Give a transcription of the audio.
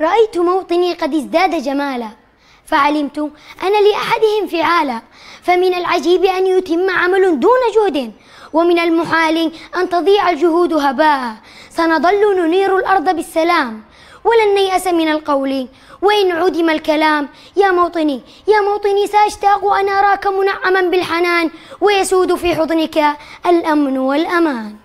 رأيت موطني قد ازداد جمالا. فعلمت أن لأحدهم فعالا فمن العجيب أن يتم عمل دون جهد ومن المحال أن تضيع الجهود هباء. سنظل ننير الأرض بالسلام ولن نيأس من القول. وإن عدم الكلام يا موطني يا موطني سأشتاق أن أراك منعما بالحنان ويسود في حضنك الأمن والأمان.